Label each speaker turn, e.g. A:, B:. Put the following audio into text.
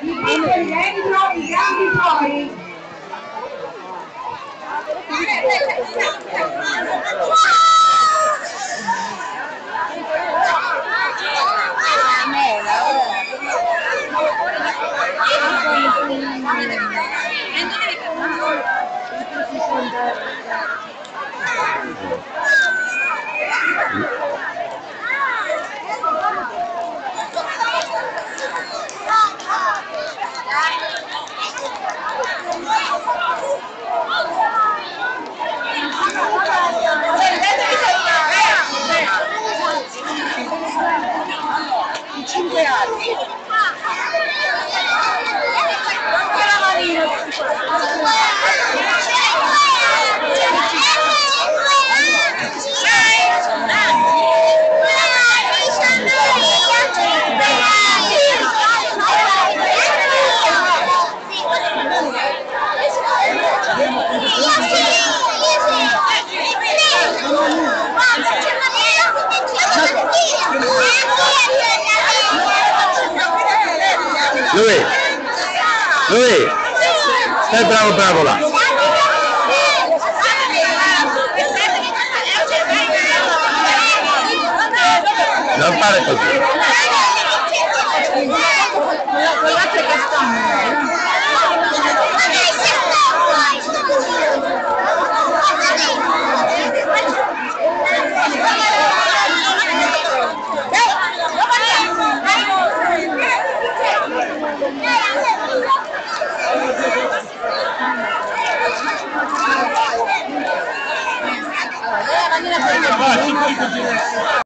A: i piccoli dentro, i grandi fuori.
B: Lui, lui, stai bravo bravo là. Non fare così.
A: Gracias.